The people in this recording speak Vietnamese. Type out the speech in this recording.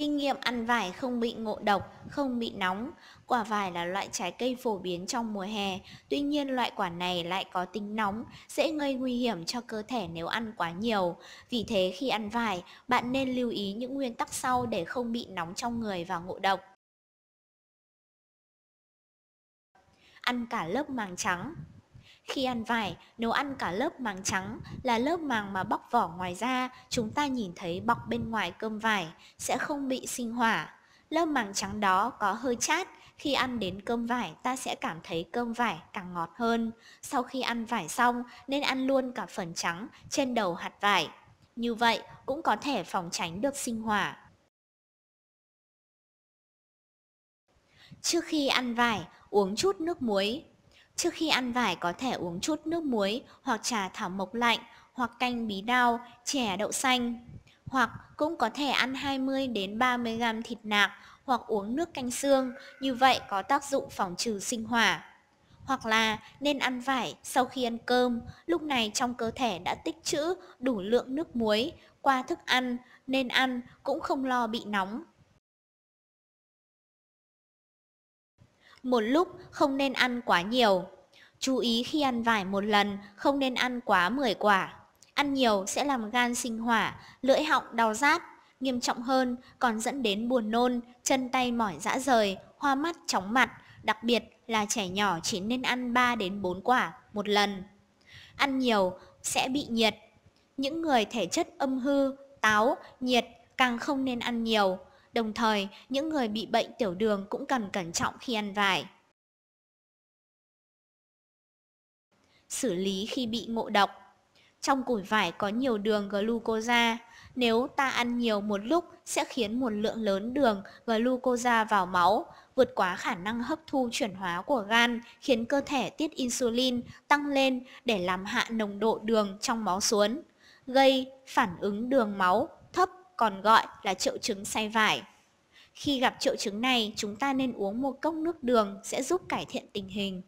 Kinh nghiệm ăn vải không bị ngộ độc, không bị nóng. Quả vải là loại trái cây phổ biến trong mùa hè, tuy nhiên loại quả này lại có tính nóng, dễ gây nguy hiểm cho cơ thể nếu ăn quá nhiều. Vì thế khi ăn vải, bạn nên lưu ý những nguyên tắc sau để không bị nóng trong người và ngộ độc. Ăn cả lớp màng trắng khi ăn vải, nếu ăn cả lớp màng trắng là lớp màng mà bóc vỏ ngoài ra, chúng ta nhìn thấy bọc bên ngoài cơm vải sẽ không bị sinh hỏa. Lớp màng trắng đó có hơi chát, khi ăn đến cơm vải ta sẽ cảm thấy cơm vải càng ngọt hơn. Sau khi ăn vải xong nên ăn luôn cả phần trắng trên đầu hạt vải. Như vậy cũng có thể phòng tránh được sinh hỏa. Trước khi ăn vải, uống chút nước muối. Trước khi ăn vải có thể uống chút nước muối hoặc trà thảo mộc lạnh hoặc canh bí đao, chè đậu xanh. Hoặc cũng có thể ăn 20 đến 30 g thịt nạc hoặc uống nước canh xương, như vậy có tác dụng phòng trừ sinh hỏa. Hoặc là nên ăn vải sau khi ăn cơm, lúc này trong cơ thể đã tích trữ đủ lượng nước muối, qua thức ăn nên ăn cũng không lo bị nóng. Một lúc không nên ăn quá nhiều. Chú ý khi ăn vải một lần không nên ăn quá 10 quả. Ăn nhiều sẽ làm gan sinh hỏa, lưỡi họng đau rát, nghiêm trọng hơn còn dẫn đến buồn nôn, chân tay mỏi dã rời, hoa mắt, chóng mặt, đặc biệt là trẻ nhỏ chỉ nên ăn 3 đến 4 quả một lần. Ăn nhiều sẽ bị nhiệt. Những người thể chất âm hư, táo, nhiệt càng không nên ăn nhiều. Đồng thời, những người bị bệnh tiểu đường cũng cần cẩn trọng khi ăn vải. Xử lý khi bị ngộ độc Trong củi vải có nhiều đường glucosa. Nếu ta ăn nhiều một lúc sẽ khiến một lượng lớn đường glucosa vào máu, vượt quá khả năng hấp thu chuyển hóa của gan, khiến cơ thể tiết insulin tăng lên để làm hạ nồng độ đường trong máu xuống, gây phản ứng đường máu còn gọi là triệu chứng say vải. Khi gặp triệu chứng này, chúng ta nên uống một cốc nước đường sẽ giúp cải thiện tình hình.